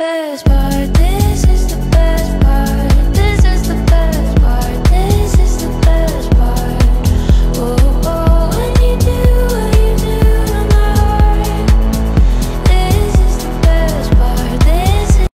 best part. This